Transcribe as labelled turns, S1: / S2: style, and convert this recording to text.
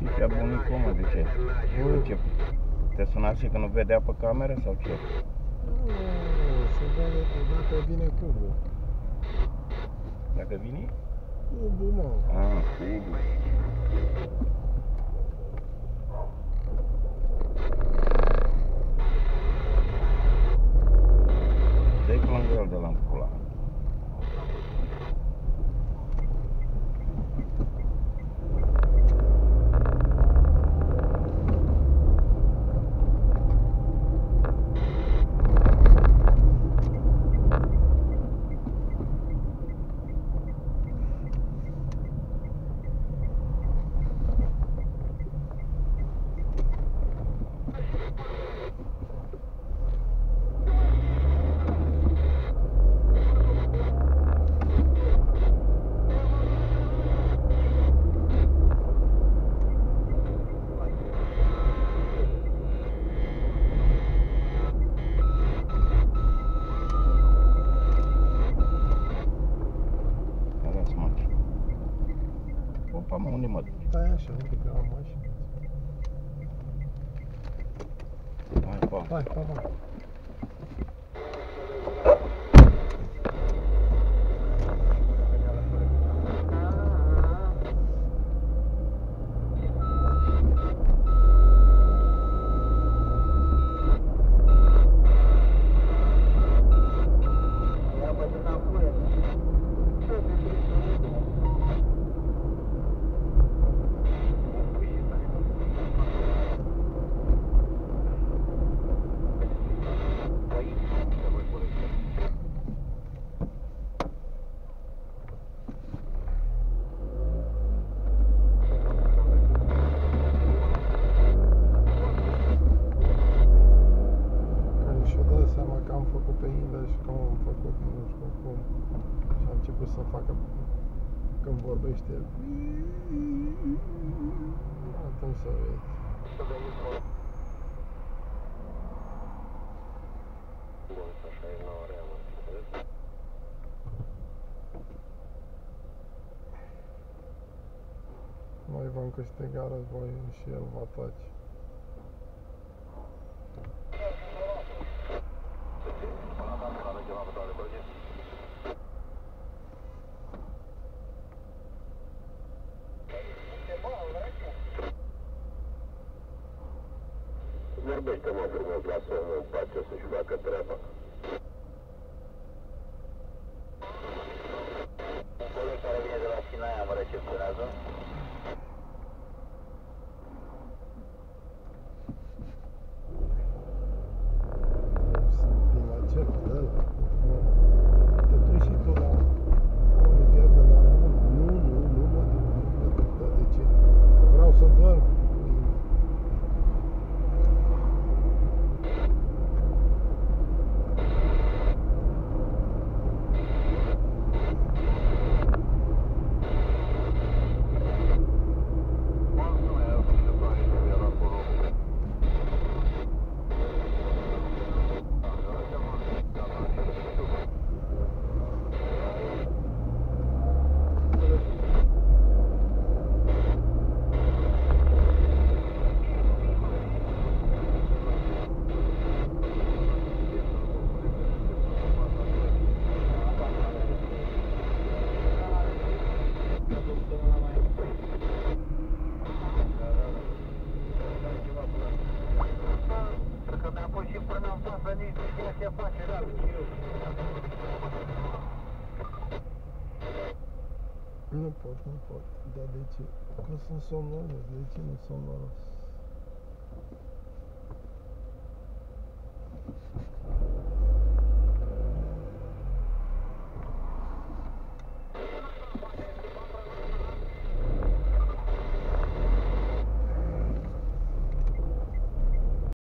S1: Citea bunicul, mă, de
S2: ce? De ce? Te suna și că nu vedea pe cameră sau ce?
S1: Nu, se vede că da, dacă vine cubul.
S2: Dacă vine?
S1: Cubul, mă.
S2: Ah, cubul. Unde mă duci?
S1: Stai așa, un pic la mașină.
S2: Hai, pa.
S1: Hai, pa, pa. Când și-o dă seama că am făcut pe invers și cum am făcut, nu știu cum. Și a început să facă când vorbește el. Atunci să vezi. Noi vom câștiga războiul și el va tace.
S3: Vorbește mă
S1: tarde,
S3: estamos en el plazo până în față nici nu știe ce face, da,
S1: Nu pot, nu pot. Dar de ce? Că sunt somnoros. De ce nu somnoros?